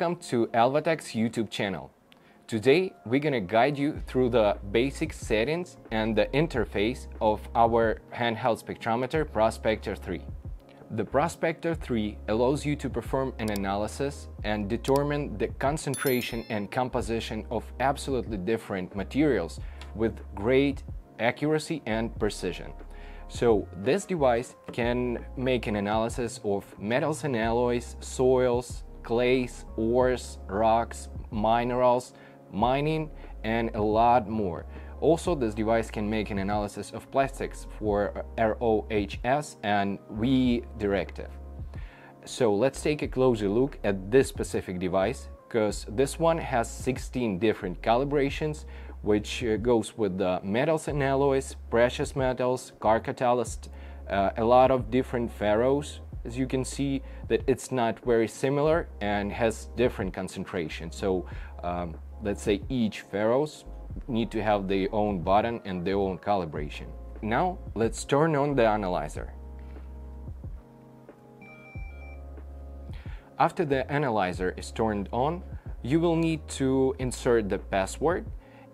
Welcome to Elvatech's YouTube channel. Today we're gonna guide you through the basic settings and the interface of our handheld spectrometer Prospector 3. The Prospector 3 allows you to perform an analysis and determine the concentration and composition of absolutely different materials with great accuracy and precision. So this device can make an analysis of metals and alloys, soils, clays, ores, rocks, minerals, mining, and a lot more. Also, this device can make an analysis of plastics for RoHS and WEEE directive. So let's take a closer look at this specific device because this one has 16 different calibrations which uh, goes with the metals and alloys, precious metals, car catalyst, uh, a lot of different ferros. As you can see that it's not very similar and has different concentration. So um, let's say each ferros need to have their own button and their own calibration. Now let's turn on the analyzer. After the analyzer is turned on, you will need to insert the password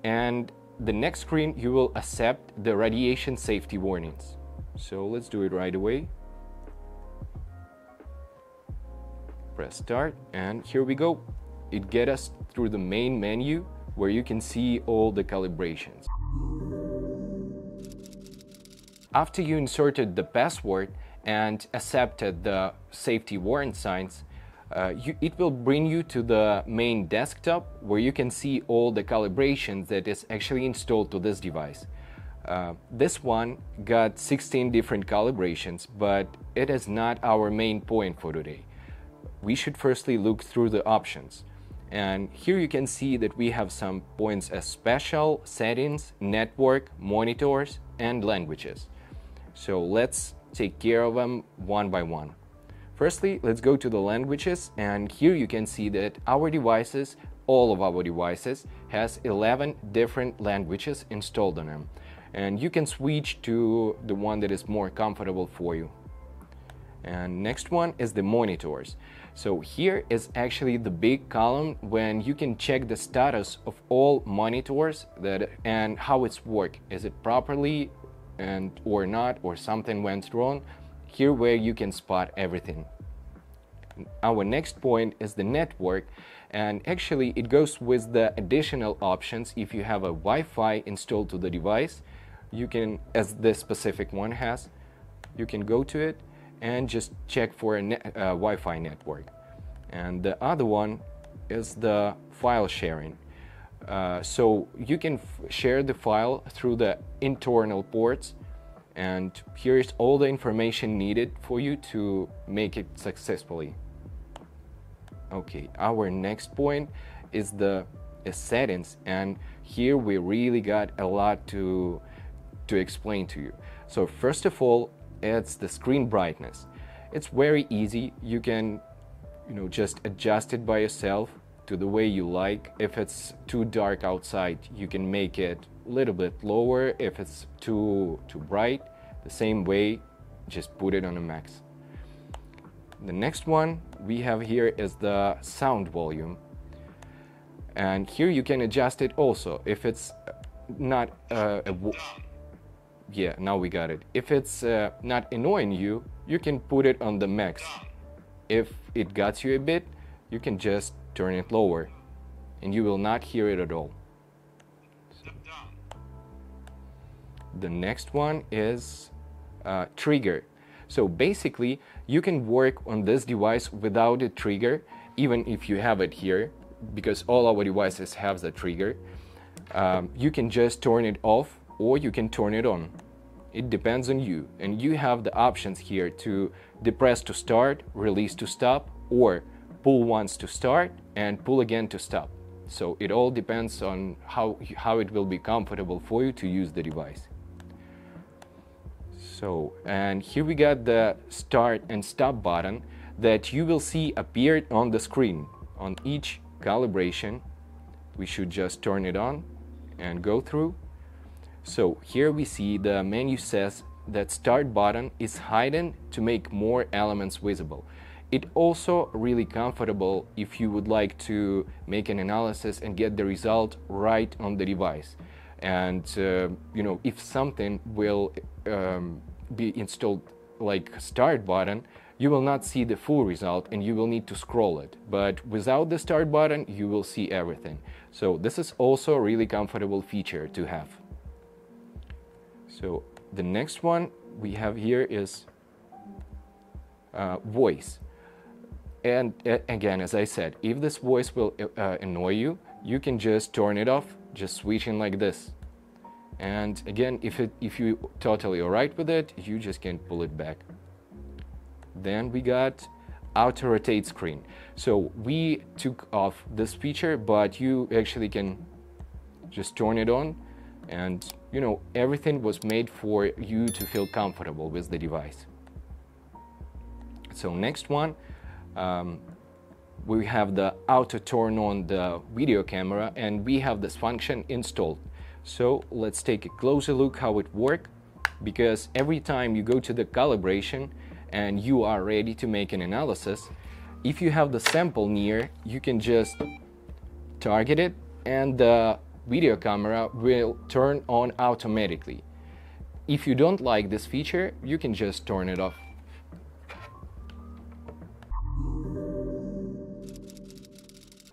and the next screen you will accept the radiation safety warnings. So let's do it right away. Press start and here we go. It gets us through the main menu where you can see all the calibrations. After you inserted the password and accepted the safety warning signs, uh, you, it will bring you to the main desktop where you can see all the calibrations that is actually installed to this device. Uh, this one got 16 different calibrations, but it is not our main point for today. We should firstly look through the options. And here you can see that we have some points as special, settings, network, monitors, and languages. So let's take care of them one by one. Firstly, let's go to the languages and here you can see that our devices, all of our devices, has 11 different languages installed on them. And you can switch to the one that is more comfortable for you. And next one is the monitors. So here is actually the big column when you can check the status of all monitors that and how it's work. Is it properly and or not or something went wrong? here where you can spot everything. Our next point is the network and actually it goes with the additional options if you have a Wi-Fi installed to the device you can as this specific one has you can go to it and just check for a net, uh, Wi-Fi network and the other one is the file sharing uh, so you can share the file through the internal ports and here is all the information needed for you to make it successfully. Okay, our next point is the settings and here we really got a lot to to explain to you. So first of all, it's the screen brightness. It's very easy. You can you know just adjust it by yourself to the way you like. If it's too dark outside, you can make it a little bit lower. If it's too, too bright, the same way, just put it on a max. The next one we have here is the sound volume. And here you can adjust it also. If it's not uh, a yeah, now we got it. If it's uh, not annoying you, you can put it on the max. If it gets you a bit, you can just turn it lower and you will not hear it at all. The next one is uh, trigger. So basically, you can work on this device without a trigger, even if you have it here, because all our devices have the trigger. Um, you can just turn it off or you can turn it on. It depends on you. And you have the options here to depress to start, release to stop, or pull once to start and pull again to stop. So it all depends on how, how it will be comfortable for you to use the device. So, and here we got the start and stop button that you will see appeared on the screen. On each calibration, we should just turn it on and go through. So here we see the menu says that start button is hidden to make more elements visible. It also really comfortable if you would like to make an analysis and get the result right on the device. And uh, you know, if something will um, be installed like start button, you will not see the full result and you will need to scroll it. But without the start button, you will see everything. So this is also a really comfortable feature to have. So the next one we have here is uh, voice. And uh, again, as I said, if this voice will uh, annoy you, you can just turn it off, just switching like this. And again, if, it, if you totally alright with it, you just can pull it back. Then we got auto rotate screen. So we took off this feature, but you actually can just turn it on and you know everything was made for you to feel comfortable with the device. So next one, um, we have the auto turn on the video camera and we have this function installed. So let's take a closer look how it works because every time you go to the calibration and you are ready to make an analysis, if you have the sample near, you can just target it and the video camera will turn on automatically. If you don't like this feature, you can just turn it off.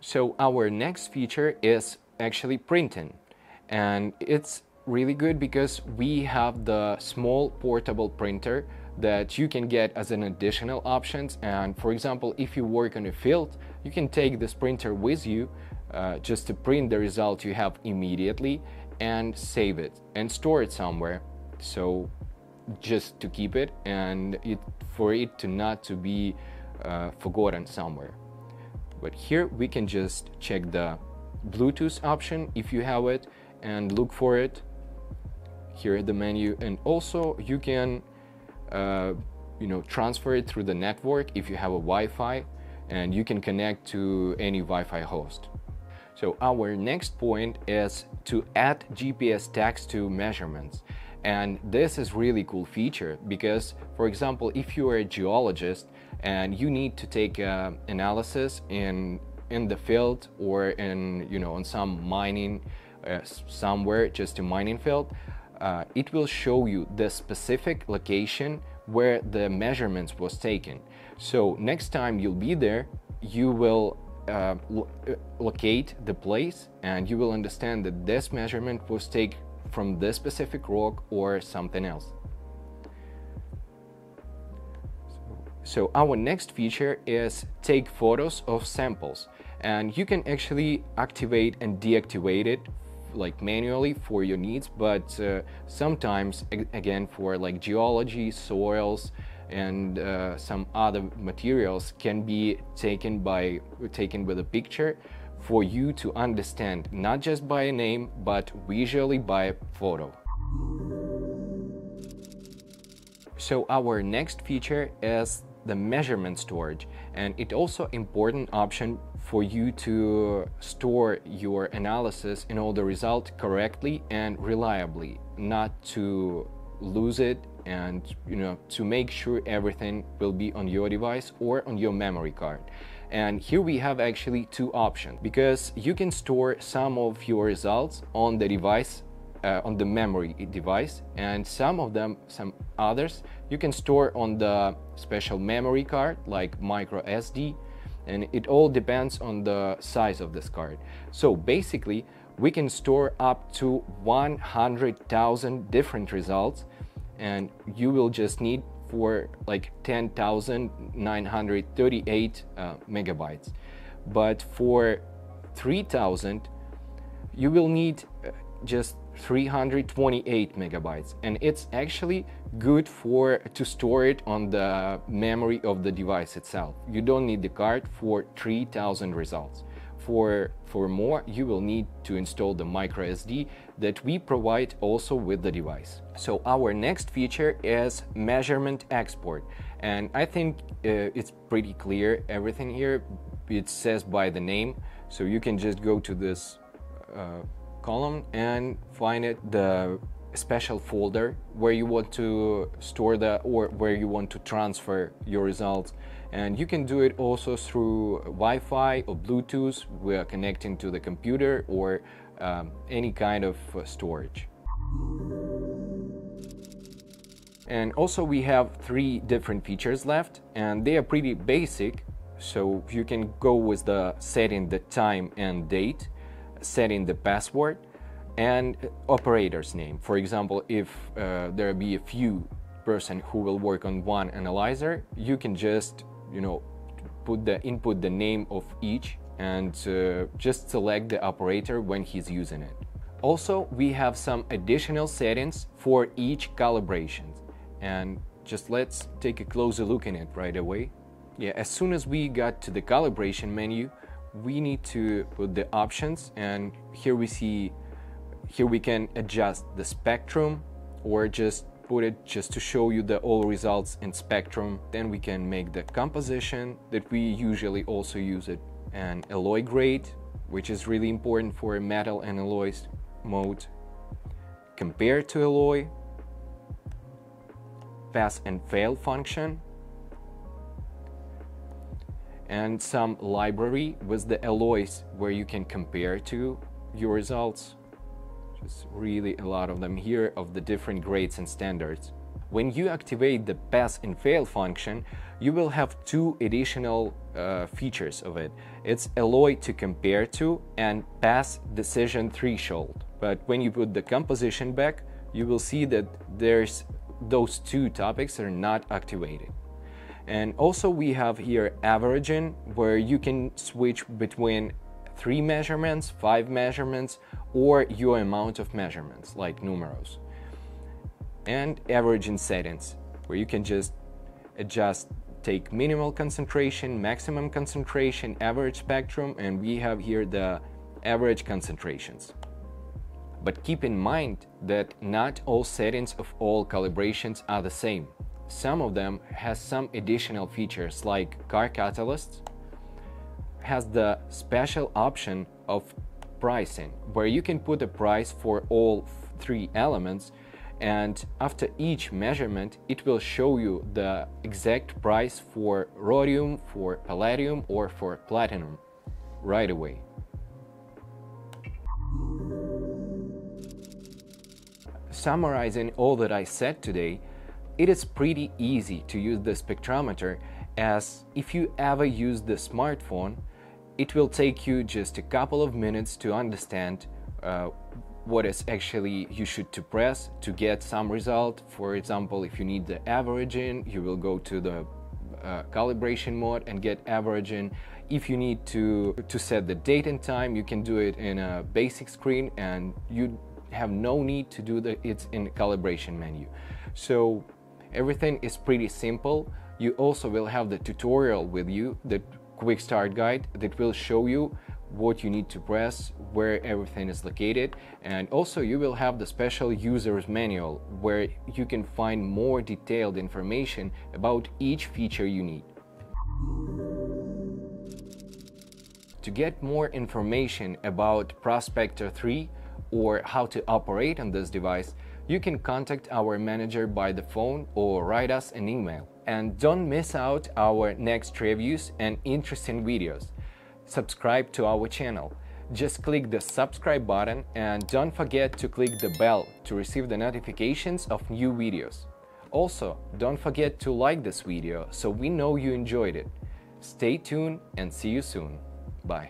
So our next feature is actually printing and it's really good because we have the small portable printer that you can get as an additional options and for example if you work on a field you can take this printer with you uh, just to print the result you have immediately and save it and store it somewhere. So just to keep it and it for it to not to be uh, forgotten somewhere. But here we can just check the Bluetooth option if you have it and look for it. Here at the menu and also you can uh, you know transfer it through the network if you have a Wi-Fi and you can connect to any Wi-Fi host. So our next point is to add GPS tags to measurements. And this is really cool feature because, for example, if you are a geologist and you need to take uh, analysis in in the field or in you know on some mining uh, somewhere just a mining field, uh, it will show you the specific location where the measurements was taken. So next time you'll be there, you will uh, lo uh, locate the place and you will understand that this measurement was taken from this specific rock or something else. So our next feature is take photos of samples and you can actually activate and deactivate it like manually for your needs but uh, sometimes again for like geology soils and uh, some other materials can be taken by taken with a picture for you to understand not just by a name but visually by a photo. So our next feature is the measurement storage and it also important option for you to store your analysis and all the result correctly and reliably not to lose it and you know to make sure everything will be on your device or on your memory card. And here we have actually two options because you can store some of your results on the device uh, on the memory device and some of them some others you can store on the special memory card like micro SD and it all depends on the size of this card. So basically we can store up to 100,000 different results and you will just need for like 10,938 uh, megabytes. But for 3000 you will need uh, just 328 megabytes. And it's actually good for to store it on the memory of the device itself. You don't need the card for 3000 results. For for more you will need to install the micro SD that we provide also with the device. So our next feature is measurement export. And I think uh, it's pretty clear everything here. It says by the name. So you can just go to this uh, column and find it the special folder where you want to store the or where you want to transfer your results. And you can do it also through Wi-Fi or Bluetooth. We are connecting to the computer or um, any kind of uh, storage. And also we have three different features left and they are pretty basic. So you can go with the setting the time and date, setting the password and operator's name. For example, if uh, there be a few person who will work on one analyzer, you can just, you know, put the input the name of each and uh, just select the operator when he's using it. Also, we have some additional settings for each calibration and just let's take a closer look in it right away. Yeah, as soon as we got to the calibration menu, we need to put the options and here we see, here we can adjust the spectrum or just put it just to show you the all results in spectrum. Then we can make the composition that we usually also use it and alloy grade, which is really important for metal and alloys mode. Compare to alloy, pass and fail function and some library with the alloys where you can compare to your results. Just really a lot of them here of the different grades and standards. When you activate the pass and fail function, you will have two additional uh, features of it. It's alloy to compare to and pass decision threshold. But when you put the composition back, you will see that there's those two topics are not activated. And also we have here averaging where you can switch between three measurements, five measurements, or your amount of measurements like numerals. And averaging settings where you can just adjust take minimal concentration, maximum concentration, average spectrum, and we have here the average concentrations. But keep in mind that not all settings of all calibrations are the same. Some of them has some additional features like car catalyst has the special option of pricing where you can put a price for all three elements and after each measurement it will show you the exact price for rhodium, for palladium or for platinum right away. Summarizing all that I said today, it is pretty easy to use the spectrometer as if you ever use the smartphone, it will take you just a couple of minutes to understand uh, what is actually you should to press to get some result. For example, if you need the averaging, you will go to the uh, calibration mode and get averaging. If you need to, to set the date and time, you can do it in a basic screen and you have no need to do the it's in calibration menu. So everything is pretty simple. You also will have the tutorial with you, the quick start guide that will show you what you need to press, where everything is located, and also you will have the special user's manual where you can find more detailed information about each feature you need. To get more information about Prospector 3, or how to operate on this device, you can contact our manager by the phone or write us an email. And don't miss out our next reviews and interesting videos. Subscribe to our channel. Just click the subscribe button and don't forget to click the bell to receive the notifications of new videos. Also, don't forget to like this video so we know you enjoyed it. Stay tuned and see you soon. Bye.